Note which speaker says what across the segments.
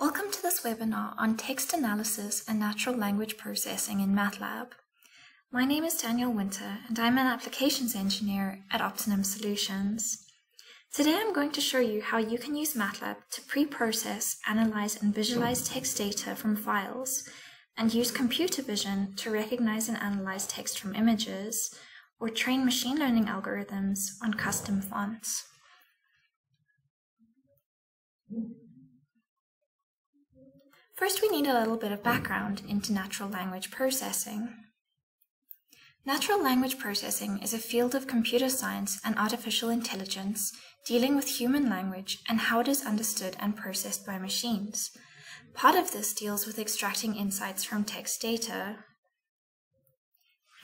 Speaker 1: Welcome to this webinar on text analysis and natural language processing in MATLAB. My name is Daniel Winter and I'm an applications engineer at Opti-Num Solutions. Today I'm going to show you how you can use MATLAB to pre-process, analyze and visualize text data from files and use computer vision to recognize and analyze text from images or train machine learning algorithms on custom fonts. First, we need a little bit of background into natural language processing. Natural language processing is a field of computer science and artificial intelligence dealing with human language and how it is understood and processed by machines. Part of this deals with extracting insights from text data.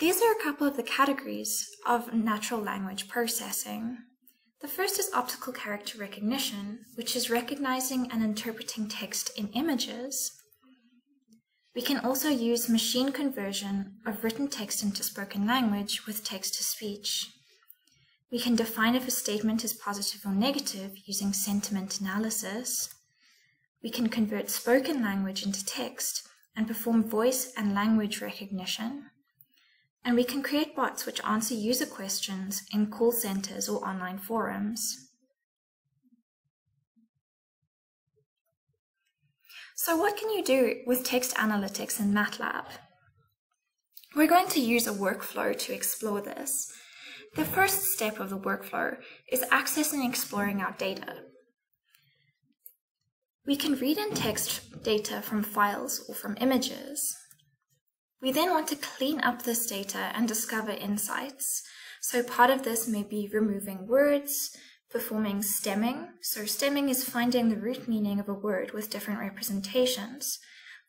Speaker 1: These are a couple of the categories of natural language processing. The first is optical character recognition, which is recognizing and interpreting text in images. We can also use machine conversion of written text into spoken language with text-to-speech. We can define if a statement is positive or negative using sentiment analysis. We can convert spoken language into text and perform voice and language recognition. And we can create bots which answer user questions in call centers or online forums. So what can you do with text analytics in MATLAB? We're going to use a workflow to explore this. The first step of the workflow is accessing and exploring our data. We can read in text data from files or from images. We then want to clean up this data and discover insights. So part of this may be removing words, performing stemming. So stemming is finding the root meaning of a word with different representations.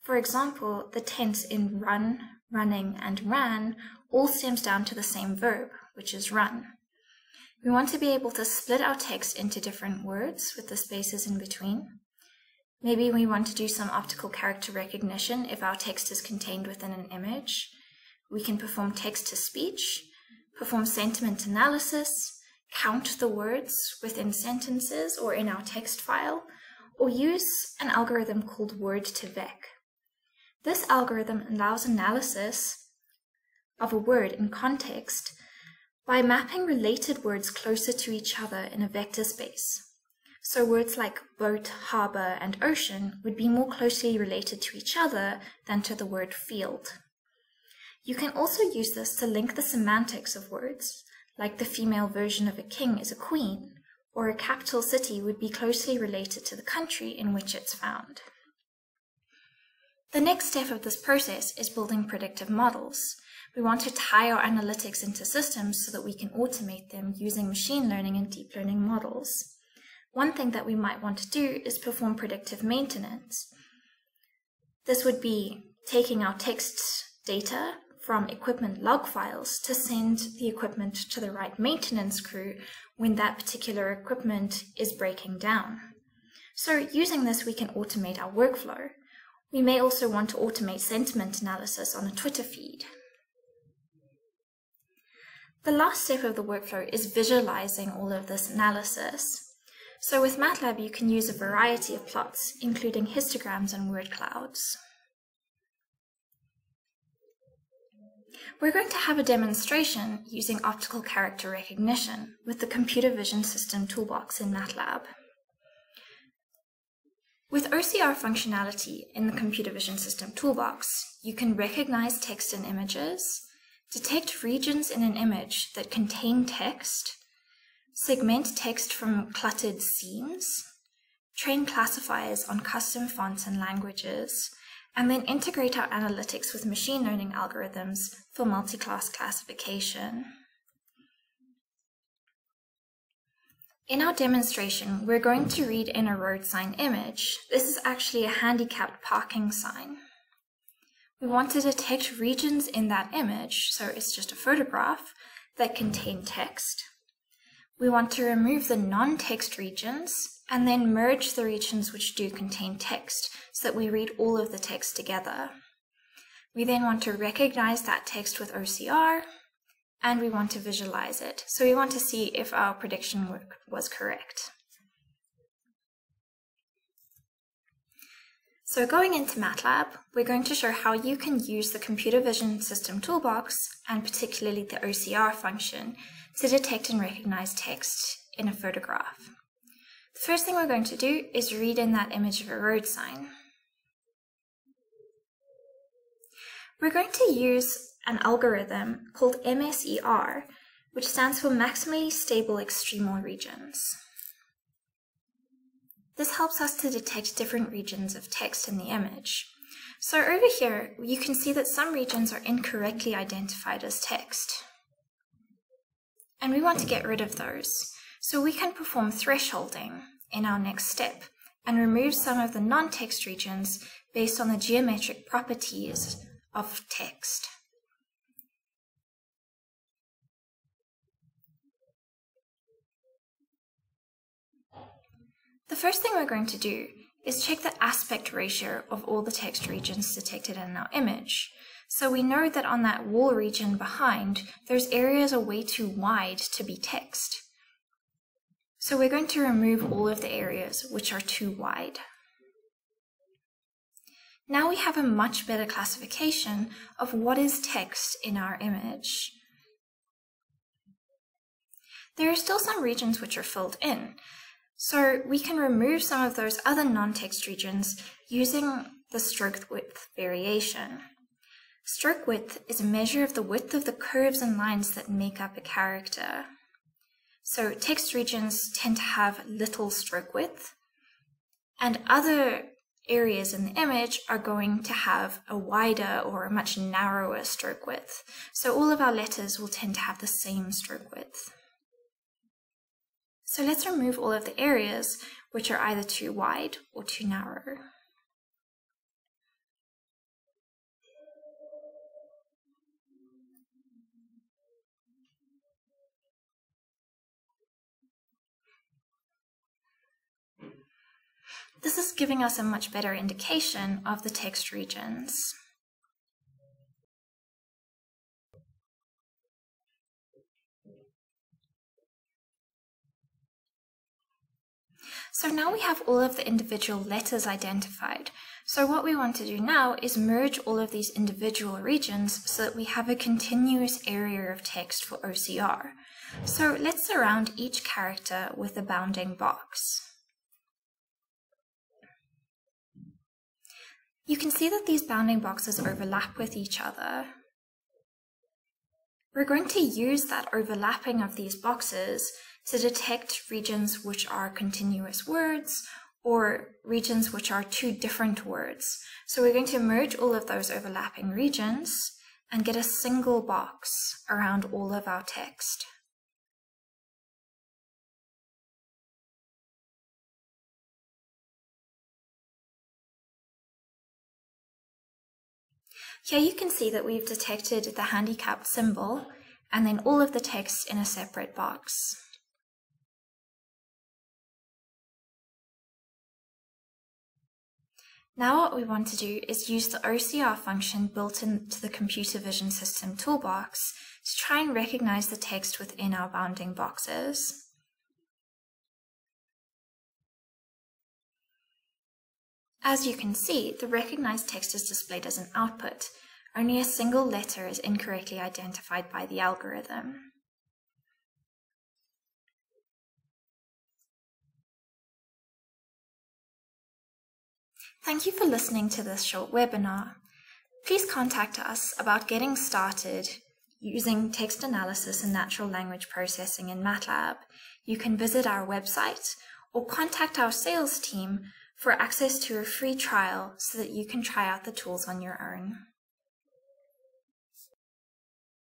Speaker 1: For example, the tense in run, running, and ran all stems down to the same verb, which is run. We want to be able to split our text into different words with the spaces in between. Maybe we want to do some optical character recognition if our text is contained within an image. We can perform text-to-speech, perform sentiment analysis, count the words within sentences or in our text file, or use an algorithm called word2vec. This algorithm allows analysis of a word in context by mapping related words closer to each other in a vector space. So words like boat, harbour, and ocean would be more closely related to each other than to the word field. You can also use this to link the semantics of words, like the female version of a king is a queen, or a capital city would be closely related to the country in which it's found. The next step of this process is building predictive models. We want to tie our analytics into systems so that we can automate them using machine learning and deep learning models. One thing that we might want to do is perform predictive maintenance. This would be taking our text data from equipment log files to send the equipment to the right maintenance crew when that particular equipment is breaking down. So using this, we can automate our workflow. We may also want to automate sentiment analysis on a Twitter feed. The last step of the workflow is visualizing all of this analysis. So with MATLAB, you can use a variety of plots, including histograms and word clouds. We're going to have a demonstration using optical character recognition with the Computer Vision System toolbox in MATLAB. With OCR functionality in the Computer Vision System toolbox, you can recognize text in images, detect regions in an image that contain text, segment text from cluttered scenes. train classifiers on custom fonts and languages, and then integrate our analytics with machine learning algorithms for multi-class classification. In our demonstration, we're going to read in a road sign image. This is actually a handicapped parking sign. We want to detect regions in that image, so it's just a photograph, that contain text. We want to remove the non-text regions and then merge the regions which do contain text so that we read all of the text together. We then want to recognize that text with OCR and we want to visualize it. So we want to see if our prediction was correct. So going into MATLAB, we're going to show how you can use the Computer Vision System Toolbox, and particularly the OCR function, to detect and recognize text in a photograph. The first thing we're going to do is read in that image of a road sign. We're going to use an algorithm called MSER, which stands for Maximally Stable Extremal Regions. This helps us to detect different regions of text in the image. So over here, you can see that some regions are incorrectly identified as text. And we want to get rid of those. So we can perform thresholding in our next step and remove some of the non-text regions based on the geometric properties of text. The first thing we're going to do is check the aspect ratio of all the text regions detected in our image. So we know that on that wall region behind, those areas are way too wide to be text. So we're going to remove all of the areas which are too wide. Now we have a much better classification of what is text in our image. There are still some regions which are filled in, so we can remove some of those other non-text regions using the stroke width variation. Stroke width is a measure of the width of the curves and lines that make up a character. So text regions tend to have little stroke width, and other areas in the image are going to have a wider or a much narrower stroke width. So all of our letters will tend to have the same stroke width. So let's remove all of the areas which are either too wide or too narrow. This is giving us a much better indication of the text regions. So now we have all of the individual letters identified. So what we want to do now is merge all of these individual regions so that we have a continuous area of text for OCR. So let's surround each character with a bounding box. You can see that these bounding boxes overlap with each other. We're going to use that overlapping of these boxes to detect regions which are continuous words or regions which are two different words. So we're going to merge all of those overlapping regions and get a single box around all of our text. Here you can see that we've detected the handicap symbol and then all of the text in a separate box. Now what we want to do is use the OCR function built into the Computer Vision System toolbox to try and recognize the text within our bounding boxes. As you can see, the recognized text is displayed as an output. Only a single letter is incorrectly identified by the algorithm. Thank you for listening to this short webinar. Please contact us about getting started using text analysis and natural language processing in MATLAB. You can visit our website or contact our sales team for access to a free trial so that you can try out the tools on your own.